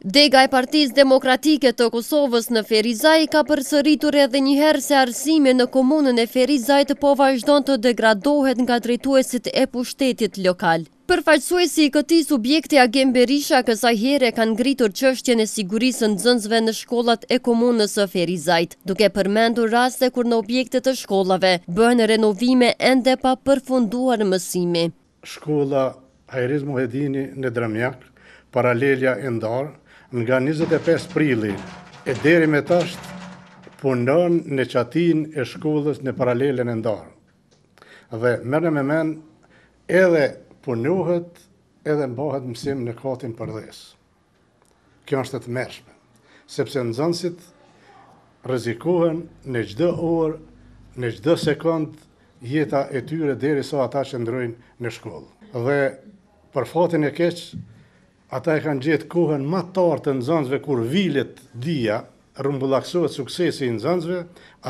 Dega e Partisë Demokratike të Kosovës në Ferizaj ka përsëritur edhe një herë se arsimi në komunën e Ferizajt po vazhdon të degradohet nga drejtuesit e pushtetit lokal. Përfaqësuesi i këtij subjekti Agim Berisha kësaj here kanë ngritur çështjen e sigurisë së nxënësve në shkollat e komunës së Ferizajt, duke përmendur raste kur në objekte të shkollave bëhen renovime ende pa përfunduar mësimi. Shkolla Hajriz Muhedini në Dramjak, paralelja e ndarë, nga njëzet e pesë prilli e deri më tash punohet në çatinë e shkollës në paralelen e ndarë dhe merrni me mend edhe punohet edhe mbahet mësim në katin përdhes. Kjo është e tmerrshme, sepse nxënësit rrezikohen në çdo orë, në çdo sekondë jeta e tyre derisa ata qëndrojnë në shkollë. Dhe për fatin e keq, ata e kanë gjetë kohën më të artë të nxënësve kur vilet dija, rrumbullaksohet suksesi i nxënësve,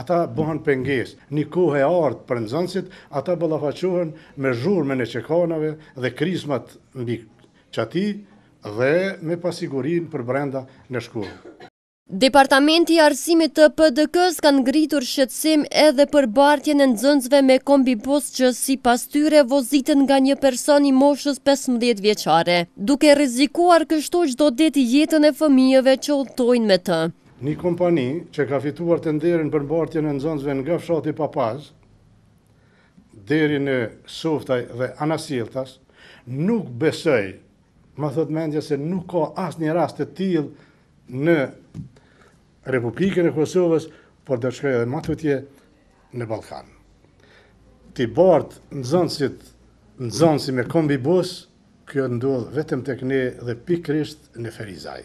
ata bëhen pengesë. Një kohë e artë për nxënësit, ata ballafaqohen me zhurmën e çekanave dhe krismat mbi çati, dhe me pasigurinë përbrenda në shkollë. Departamenti i Arsimit të PDK-së kanë ngritur shqetësim edhe për bartjen e nxënësve me kombibus që sipas tyre voziten nga një person i moshës pesëmbëdhjetë vjeçare, duke rrezikuar kështu çdo ditë jetën e fëmijëve që udhëtojnë me të. Një kompani që ka fituar tenderin për bartjen e nxënësve nga fshati Papaz deri në Softaj dhe anasjelltas nuk besoj Më thotë mendja se nuk ka asnjë rast të tillë në Republikën e Kosovës, por do të shkoj edhe më tutje në Ballkan. T'i bart nxënësit nxënësi me kombibus, kjo ndodh vetëm tek ne dhe pikërisht në Ferizaj.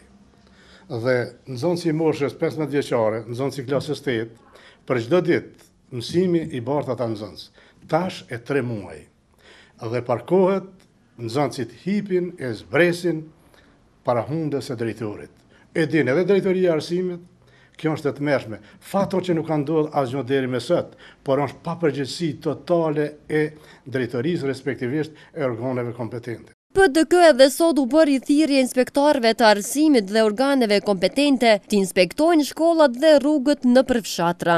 Dhe nxënësi i moshës 15 vjeçare, nxënësi i klasës 8, për çdo ditë mësimi i bart ata nxënës. Tash e 3 muaj. dhe parkohet, nxënësit hipin e zbresin para hundës së drejtorit. E din edhe drejtoria e arsimit, kjo është e tmerrshme. Fat që nuk ka ndodhur asgjë deri më sot, por është papërgjegjësi totale e drejtorisë respektivisht e organeve kompetente. PDK edhe sot u bëri thirrje inspektorëve të arsimit dhe organeve kompetente të inspektojnë shkollat dhe rrugët nëpër fshatra.